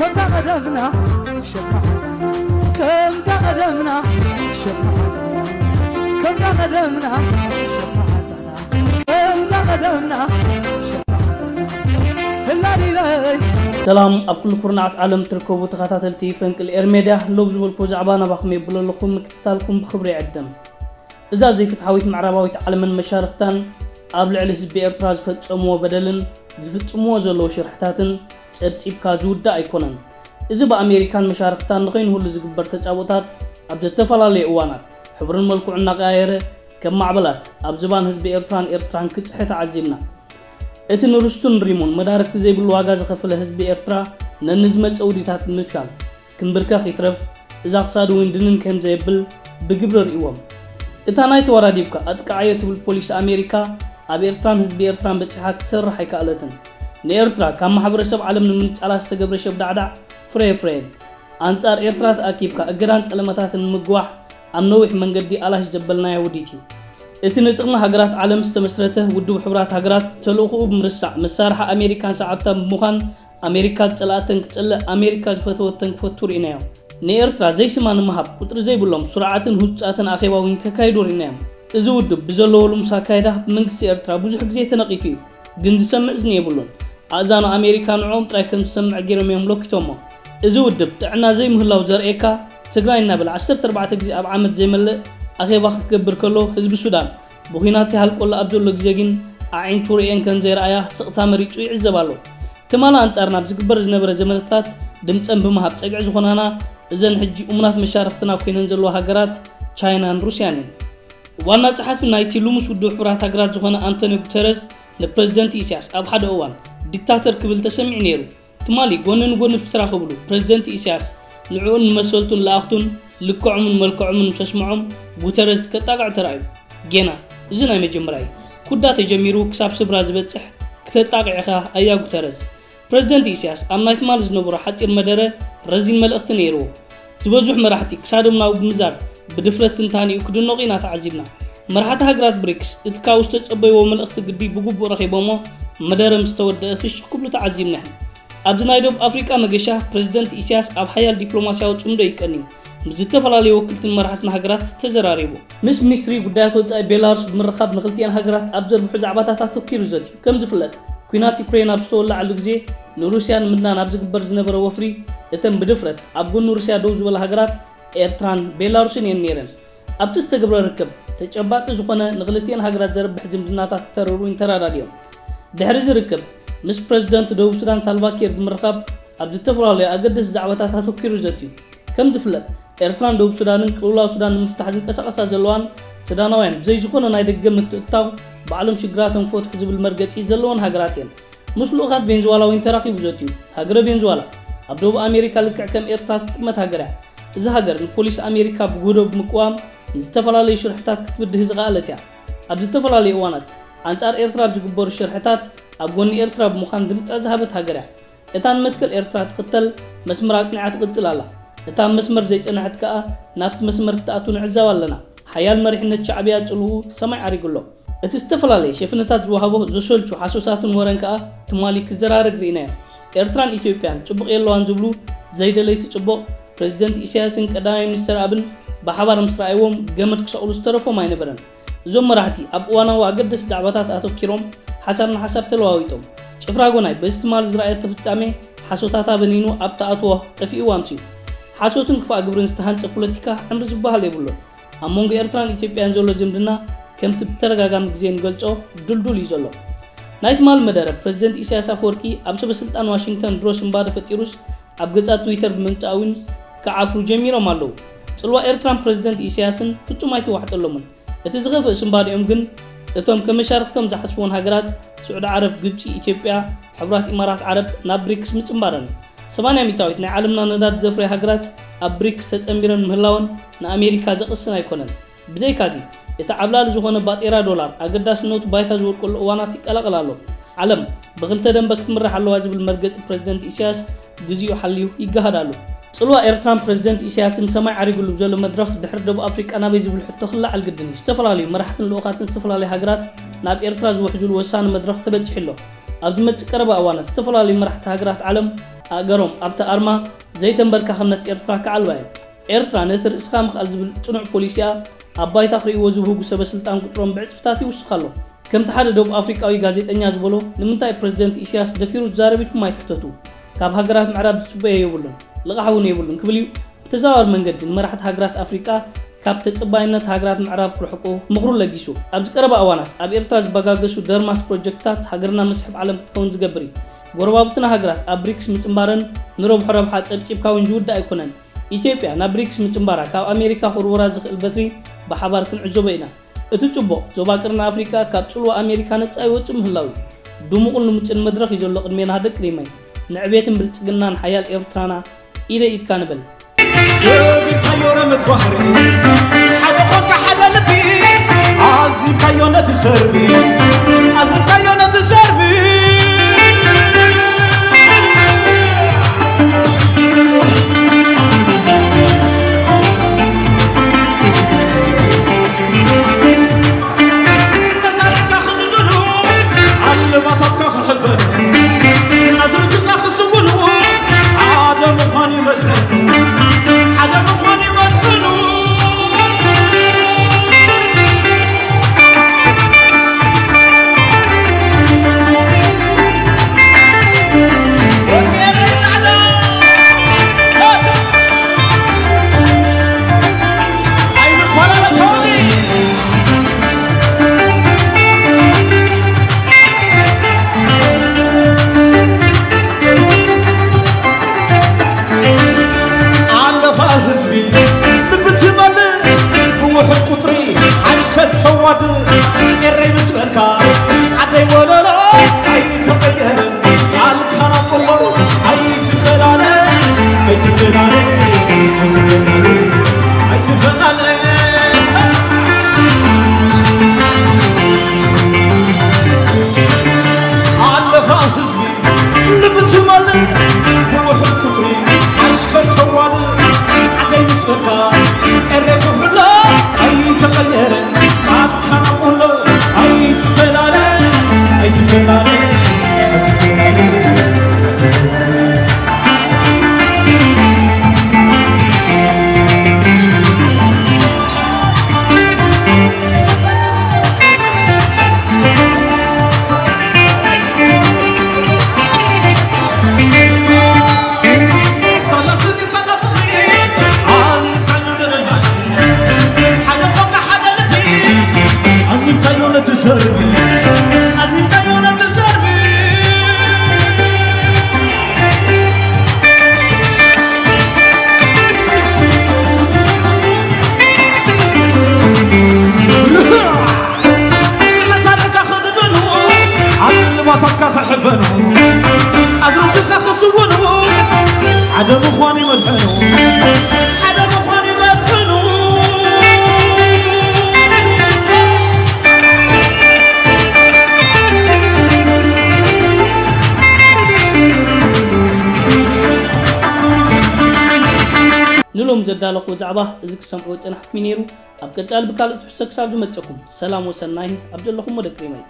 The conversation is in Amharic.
كم تقدمنا شفعنا كم تقدمنا شفعنا كم تقدمنا شفعتنا كم تقدمنا شفعتنا هلا لي ሰላም ኣብ ኩሉ ኩርናዓት ዓለም ትርከቡ ተኸታተልቲ ፈንቅል ኤር ሜድያ ሎብ ዝበልኩ ዛዕባ ናባኹም የብሎ ኣለኹም ምክትታልኩም ብክብሪ ይዕድም እዛ ዘይፍትሓዊት ምዕራባዊት ዓለምን መሻርክታን ኣብ ልዕሊ ህዝቢ ኤርትራ ዝፈፀምዎ በደልን ዝፍፅምዎ ዘለዉ ሽርሕታትን ፀብፂብካ ዝውዳእ ኣይኮነን እዚ ብኣሜሪካን መሻርክታን ንኸይንህሉ ዝግበር ተጫቦታት ኣብ ዝተፈላለዩ እዋናት ሕብርን መልክዑ እናቀያየረ ከም ማዕበላት ኣብ ዝባን ህዝቢ ኤርትራን ኤርትራን ክፅሐ ተዓዚብና እቲ ንርስቱን ሪሙን መዳርክቲ ዘይብሉ ዋጋ ዝኸፈለ ህዝቢ ኤርትራ ነንዝመፀ ውዲታት ምፍሻል ክንብርከኽ ይትረፍ እዛ ክሳዱ ወንድንን ከም ዘየብል ብግብሪ ርእዎም እታ ናይ ተወራዲብካ ኣጥቃዓዮ ትብል ፖሊስ ኣሜሪካ ኣብ ኤርትራን ህዝቢ ኤርትራን በፂሓ ክትሰርሕ ኣይከኣለትን ንኤርትራ ካብ ማሕበረሰብ ዓለም ንምንጫላ ዝተገብረ ሸብዳዕዳዕ ፍረ ፍረየን ኣንጻር ኤርትራ ተኣኪብካ እገዳን ጸለመታትን ንምግዋሕ ኣብ ነዊሕ መንገዲ ኣላሽ ዘበልናዮ ውዲት እዩ። እቲ ንጥቕሚ ሃገራት ዓለም ዝተመስረተ ውድብ ሕቡራት ሃገራት ተልእኽኡ ብምርሳዕ መሳርሒ ኣሜሪካን ሰዓብታ ብምዃን ኣሜሪካ ዝፀላእተን ክፀልእ ኣሜሪካ ዝፈተወተን ክፈቱ ርኢናዮም ንኤርትራ ዘይስማ ንምሃብ ቁጥሪ ዘይብሎም ስርዓትን ህፃትን ኣኼባ እውን ከካይዱ ርኢናዮም እዚ ውድብ ብዘለዎ ልሙስ ኣካይዳ ብመንግስቲ ኤርትራ ብዙሕ ግዜ ተነቒፉ እዩ። ግን ዝሰምዕ ዝኒ ኣእዛኑ ኣሜሪካ ንዕኦም ጥራይ ከም ዝሰምዕ ገይሮም እዮም ለኪቶሞ እዚ ውድብ ጥዕና ዘይምህላው ዘርእየካ ትግራይ እናበለ 14 ግዜ ኣብ ዓመት ዘይመልእ ኣኼባ ክገብር ከሎ ህዝቢ ሱዳን ብኩናት ይሃልቆሎ ኣብ ዘሎ ግዜ ግን ኣዒንቱ ርአን ከም ዘይረኣያ ስቕታ መሪፁ ይዕዘብ ኣሎ ትማሊ ኣንጻርና ኣብ ዝግበር ዝነበረ ዘመነታት ድምፀን ብምሃብ ፀግዒ ዝኾናና እዘን ሕጂ እሙናት መሻርክትና ኮይነን ዘለዋ ሃገራት ቻይናን ሩስያን እየን ዋና ፀሓፊ ናይቲ ልሙስ ውድብ ሕቡራት ሃገራት ዝኾነ ኣንቶኒ ጉተረስ ንፕረዚደንት ኢሳያስ ኣብ ሓደ እዋን ዲክታተር ክብል ተሰሚዑ ነይሩ። ትማሊ ጎኒ ንጎኒ ፍትራ ክብሉ። ፕረዚደንት ኢሳያስ ንዕኡን ንመሰልቱን ለኣኽቱን ልክዖምን መልክዖምን ምስ ኣስምዖም ጉተረስ ከጣቃዕ ተራእዩ። ጌና እዚ ናይ መጀመርያ እዩ። ኩዳ ተጀሚሩ ክሳብ ስብራ ዝበፅሕ ክተጣቅዕ ኣያ ጉተረስ ፕረዚደንት ኢሳያስ ኣብ ናይ ትማሊ ዝነበሮ ሓፂር መደረ ረዚን መልእኽቲ ነይርዎ። ዝበዙሕ መራሕቲ ክሳዶም ብምዛር ብድፍረት ትንታኔኡ ክድነቑ ኢና ተዓዚብና መራሕቲ ሃገራት ብሪክስ እቲ ካብኡ ዝተፀበይዎ መልእኽቲ ግዲ ብግቡእ ረኺቦሞ መደረ ምስ ተወድአ ፍሽኽ ክብሉ ተዓዚብና ኢና ኣብዚ ናይ ደቡብ ኣፍሪቃ መገሻ ፕረዚደንት ኢሳያስ ኣብ ሓያል ዲፕሎማስያዊ ጽምዶ ይቀኒዩ ምስ ዝተፈላለዩ ወክልትን መራሕትን ሃገራት ተዘራሪቡ። ምስ ሚኒስትሪ ጉዳያት ወፃኢ ቤላሩስ ብምርኻብ ንክልቲአን ሃገራት ኣብ ዘርብሑ ዛዕባታት ኣተኪሩ ዘትዩ ከም ዝፍለጥ ኩናት ዩክሬን ኣብ ዝተወላዓሉ ግዜ ንሩስያ ንምድናን ኣብ ዝግበር ዝነበረ ወፍሪ እተን ብድፍረት ኣብ ጎኒ ሩስያ ደው ዝበላ ሃገራት ኤርትራን ቤላሩስን እየን ነይረን። ኣብቲ ዝተገብረ ርክብ ተጨባጢ ዝኾነ ንክልቲአን ሃገራት ዘርብሕ ዝምድናታት ተረሩን ተራዳድዮም ድሕሪ ዝርክብ ምስ ፕረዚደንት ደቡብ ሱዳን ሳልቫኪር ብምርኻብ ኣብ ዝተፈላለዩ ኣገደሲ ዛዕባታት ኣተኪሩ ዘትዩ ከም ዝፍለጥ ኤርትራን ደቡብ ሱዳንን ቅልውላው ሱዳን ንምፍታሕ ዝንቀሳቐሳ ዘለዋን ሱዳናውያን ብዘይ ዝኾነ ናይ ደገ ምትእታው ባዕሎም ሽግራቶም ክፈትሑ ዝብል መርገፂ ዘለዎን ሃገራት እየን ምስ ልኡኻት ቬንዙዋላ እውን ተራኺቡ ዘትዩ ሃገረ ቬንዙዋላ ኣብ ደቡብ ኣሜሪካ ልክዕ ከም ኤርትራ ትጥመት ሃገር እያ። እዚ ሃገር ንፖሊስ ኣሜሪካ ብጉህዶ ብምቅዋም ንዝተፈላለዩ ሽርሕታት ክትብድህ ዝኸኣለት እያ። ኣብ ዝተፈላለዩ እዋናት ኣንጻር ኤርትራ ብዝግበሩ ሽርሕታት ኣብ ጎኒ ኤርትራ ብምዃን ድምፃ ዝሃበት ሃገር እያ። እታ ንመትከል ኤርትራ ትኽተል መስመር ኣጽኒዓ ትቕፅል ኣላ። እታ መስመር ዘይጸንሐት ከኣ ናብቲ መስመር ክትኣቱ ንዕዘብ ኣለና። ሓያል መሪሕነት ሻዕብያ ጽልኡ ሰማይ ዓሪጉሎ እቲ ዝተፈላለየ ሸፍነታት ዝወሃቦ ዘሰልቹ ሓሶሳትን ወረን ከኣ ትማሊ ክዘራረግ ርኢናዮ ኤርትራን ኢትዮጵያን ጽቡቕ የለዋን ዝብሉ ዘይደለይቲ ጽቡቕ ፕረዚደንት ኢሳያስን ቀዳማይ ሚኒስትር ኣብን ብሓባር ምስ ረኣይዎም ገመድ ክሰቕሉ ዝተረፎም ኣይነበረን። እዞም መራሕቲ ኣብ እዋናዊ ኣገደሲ ዛዕባታት ኣተኪሮም ሓሳብ ንሓሳብ ተለዋዊጦም። ጭፍራ ጎናይ በዚ ትማሊ ዝረኣየ ተፍጻሜ ሓሶታታ በኒኑ ኣብ ተኣትዎ ጠፊኡ ኣምሲዩ ሓሶትን ክፋእ ግብርን ዝተሃንፀ ፖለቲካ ዕምሪ ዝበሃል የብሎን። ኣብ መንጎ ኤርትራን ኢትዮጵያን ዘሎ ዝምድና ከምቲ ብተደጋጋሚ ግዜ ንገልፆ ድልዱል እዩ ዘሎ። ናይ ትማሊ መደረ ፕረዚደንት ኢሳያስ ኣፈወርቂ ኣብ ሰበስልጣን ዋሽንግተን ድሮስ ስምባደ ፈጢሩስ ኣብ ገጻ ትዊተር ብምምፃእ እውን ክዓፍሩ ጀሚሮም ኣለዉ ጽልዋ ኤርትራን ፕረዚደንት ኢሳያስን ፍጹም ኣይተዋሕጠሎምን እቲ ዝኸፍእ ስምባዲኦም ግን እቶም ከመሻርክቶም ዝሓስብዎን ሃገራት ስዑድ ዓረብ ግብፂ ኢትዮጵያ ሕቡራት ኢማራት ዓረብ ናብ ብሪክስ ምፅምባረን ሰማንያ ሚእታዊት ናይ ዓለምና ነዳድ ዘፍረዩ ሃገራት ኣብ ብሪክስ ተፀሚረን ምህላወን ንኣሜሪካ ዘቕስን ኣይኮነን። ብዘይካዚ እቲ ዓብላሊ ዝኾነ ባጤራ ዶላር ኣገዳስነቱ ባይታ ዝወድቀሉ እዋናት ይቀላቀል ኣሎ ዓለም ብክልተ ደንበ ክትምራሕ ኣለዋ ዝብል መርገፂ ፕረዚደንት ኢሳያስ ግዜኡ ሓልዩ ይገሃድ ኣሎ ጽልዋ ኤርትራን ፕረዚደንት ኢሳያስን ሰማይ ዓሪጉሉ ዘሎ መድረኽ ድሕሪ ደቡብ ኣፍሪቃ ናበይ ዝብል ሕቶ ክላዓል ግድን እዩ ዝተፈላለዩ መራሕትን ልኡኻትን ዝተፈላለዩ ሃገራት ናብ ኤርትራ ዝውሕዝሉ ወሳኒ መድረኽ ተበፂሑ ኣሎ ኣብ ዝመፅእ ቀረባ እዋናት ዝተፈላለዩ መራሕቲ ሃገራት ዓለም ኣገሮም ኣብቲ ኣርማ ዘይተንበርካኽነት ኤርትራ ከዓልባ እዮም ኤርትራ ነቲ ርእስኻ ምኽኣል ዝብል ፅኑዕ ፖሊሲኣ ኣብ ባይታ ክርእይዎ ዝብህጉ ሰበስልጣን ቁጥሮም ብዕፅፍታት ይውስኽ ኣሎ ከምቲ ሓደ ደቡብ ኣፍሪቃዊ ጋዜጠኛ ዝበሎ ንምንታይ ፕረዚደንት ኢሳያስ ደፊሩ ዝዛረቢትኩም ኣይትሕተቱ ካብ ሃገራት ምዕራብ ዝፅበዮ የብሉን ልቓሕ እውን የብሉን ክብል እዩ። ብተዘዋዋሪ መንገዲ ንመራሕቲ ሃገራት ኣፍሪቃ ካብ ተፅባይነት ሃገራት ምዕራብ ክርሕቁ ምኽሩ ለጊሱ። ኣብዚ ቀረባ እዋናት ኣብ ኤርትራ ዝበጋገሱ ደርማስ ፕሮጀክትታት ሃገርና መስሕብ ዓለም ክትከውን ዝገብር እዩ። ጎረባብትና ሃገራት ኣብ ብሪክስ ምፅምባረን ንረብሖ ረብሓ ፀብፂብካ እውን ዝውዳእ ኣይኮነን። ኢትዮጵያ ናብ ብሪክስ ምፅምባራ ካብ ኣሜሪካ ክርውራ ዝኽእል በትሪ ብሓባር ክንዕዘቦ ኢና። እቲ ጽቡቕ ዞባ ቅርና ኣፍሪካ ካብ ጽልዋ ኣሜሪካ ነፃ ይወፅእ ምህላው ድሙቕን ልሙፅን መድረኽ እዩ ዘሎ ቅድሜና ደቂ ሪመይ ንዕቤትን ብልፅግናን ሓያል ኤርትራና إذا إذ كان بل تسربي. ዓስከት ተዋድእ ኤረይ ምስ በልካ ዓደይ ወለሎ ኣይተቐየርን ቃልካ ናቆሎ ኣይትፈላለ ኣይትፈላለ ኣይትፈላለ ኣይትፈላለ كم زد على قوة عباه إذك سمعوا تنحت منيرو أبقى تعال بكالة حسك سابد متكم سلام وسناهي عبد الله مدكرمي